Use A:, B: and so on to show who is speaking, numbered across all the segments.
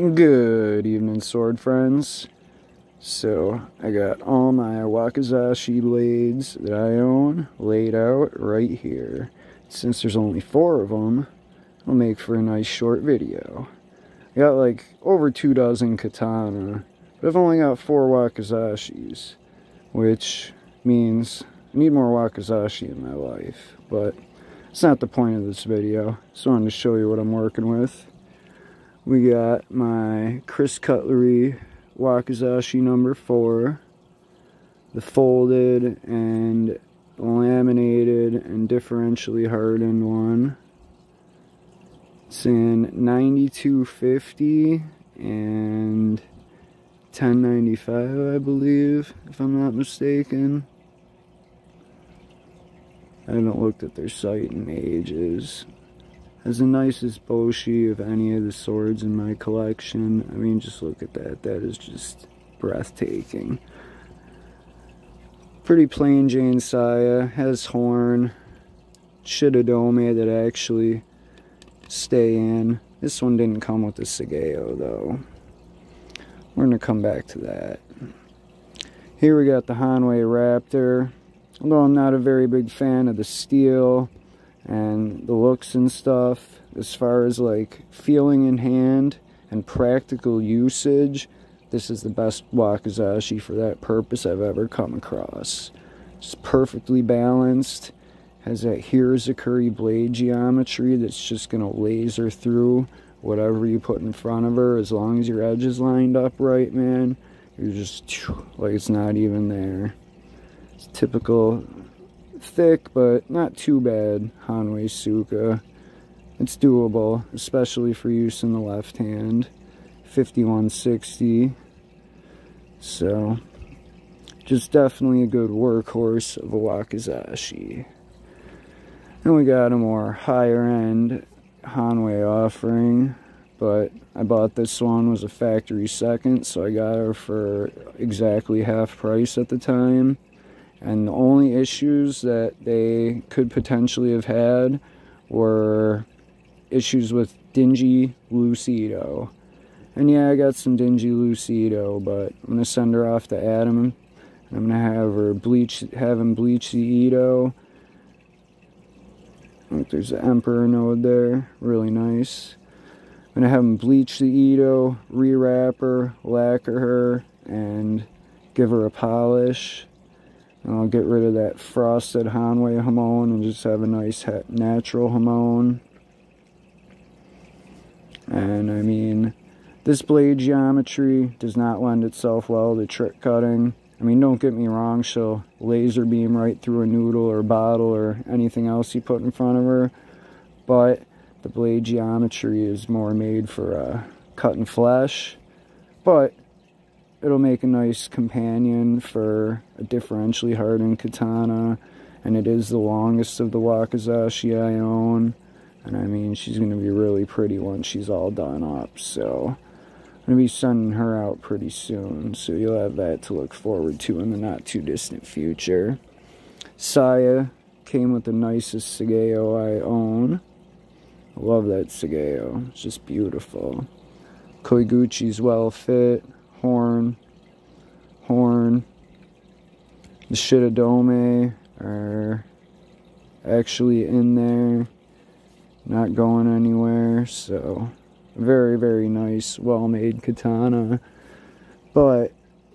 A: Good evening, sword friends. So, I got all my Wakizashi blades that I own laid out right here. Since there's only four of them, it'll make for a nice short video. I got like over two dozen katana, but I've only got four Wakizashis, which means I need more Wakizashi in my life, but it's not the point of this video. Just wanted to show you what I'm working with. We got my Kris Cutlery Wakizashi number four, the folded and laminated and differentially hardened one. It's in 9250 and 1095, I believe, if I'm not mistaken. I haven't looked at their site in ages has the nicest boshi of any of the swords in my collection. I mean, just look at that. That is just breathtaking. Pretty plain Jane Saya. Has horn. Shitadome that actually stay in. This one didn't come with the Sageo, though. We're going to come back to that. Here we got the Hanwei Raptor. Although I'm not a very big fan of the steel and the looks and stuff as far as like feeling in hand and practical usage this is the best wakizashi for that purpose I've ever come across. It's perfectly balanced has that Hirazukuri blade geometry that's just gonna laser through whatever you put in front of her as long as your edge is lined up right man. You're just like it's not even there. It's typical thick, but not too bad Hanwei Tsuka. It's doable, especially for use in the left hand. 5160. So, just definitely a good workhorse of a Wakizashi. And we got a more higher end Hanwei offering, but I bought this one was a factory second, so I got her for exactly half price at the time and the only issues that they could potentially have had were issues with dingy Lucido. And yeah, I got some dingy Lucido, but I'm gonna send her off to Adam. I'm gonna have her bleach, have him bleach the Ito. Look, there's the Emperor node there, really nice. I'm gonna have him bleach the Ito, rewrap her, lacquer her, and give her a polish. I'll get rid of that frosted Hanwei Hamon and just have a nice natural Hamon. And I mean, this blade geometry does not lend itself well to trick cutting. I mean, don't get me wrong, she'll laser beam right through a noodle or a bottle or anything else you put in front of her. But the blade geometry is more made for uh, cutting flesh. But it'll make a nice companion for a differentially hardened katana and it is the longest of the wakizashi I own. And I mean she's going to be really pretty once she's all done up so I'm going to be sending her out pretty soon. So you'll have that to look forward to in the not too distant future. Saya came with the nicest Sageo I own. I love that Sageo it's just beautiful. Koiguchi's well fit horn, horn, the Shitadome are actually in there, not going anywhere. So, very, very nice, well made katana. But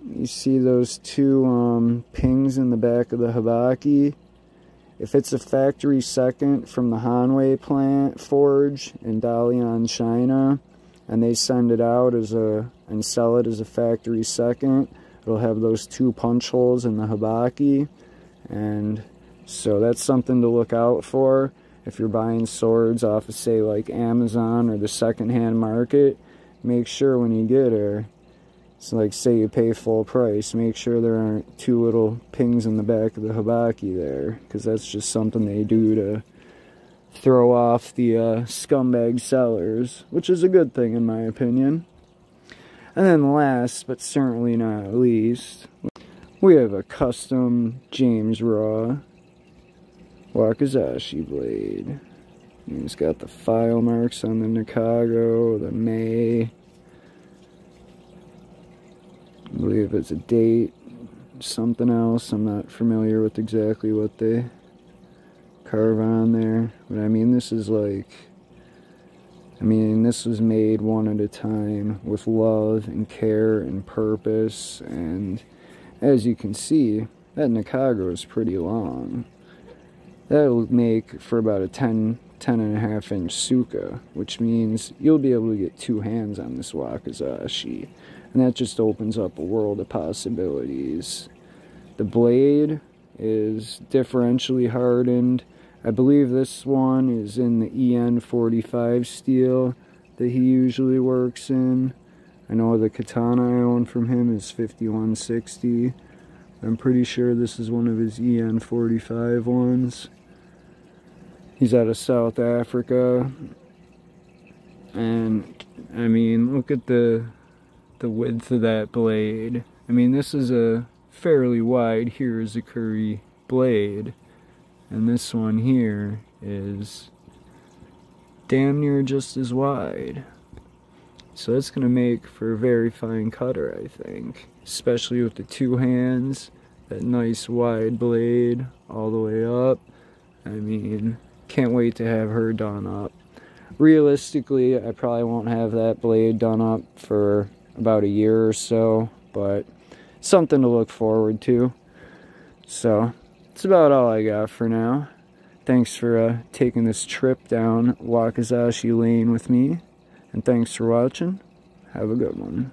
A: you see those two um, pings in the back of the Habaki? If it's a factory second from the Hanwei plant forge in Dalian, China, and they send it out as a and sell it as a factory second. It'll have those two punch holes in the habaki and so that's something to look out for if you're buying swords off of say like Amazon or the secondhand market make sure when you get her so like say you pay full price make sure there aren't two little pings in the back of the habaki there because that's just something they do to throw off the uh, scumbag sellers, which is a good thing in my opinion. And then last, but certainly not least, we have a custom James Raw Wakizashi blade. And it's got the file marks on the Nakago, the mei, I believe it's a date, something else. I'm not familiar with exactly what they carve on there. But I mean, this is like, I mean, this was made one at a time with love and care and purpose. And as you can see, that Nakago is pretty long. That'll make for about a 10, 10 and a half inch tsuka, which means you'll be able to get two hands on this Wakizashi. And that just opens up a world of possibilities. The blade is differentially hardened. I believe this one is in the EN45 steel that he usually works in. I know the katana I own from him is 5160. I'm pretty sure this is one of his EN45 ones. He's out of South Africa. And I mean, look at the the width of that blade. I mean, this is a fairly wide Hirazukuri blade. And this one here is damn near just as wide. So that's going to make for a very fine cutter, I think. Especially with the two hands, that nice wide blade all the way up. I mean, can't wait to have her done up. Realistically, I probably won't have that blade done up for about a year or so, but something to look forward to. So, that's about all I got for now. Thanks for uh, taking this trip down Wakizashi Lane with me, and thanks for watching. Have a good one.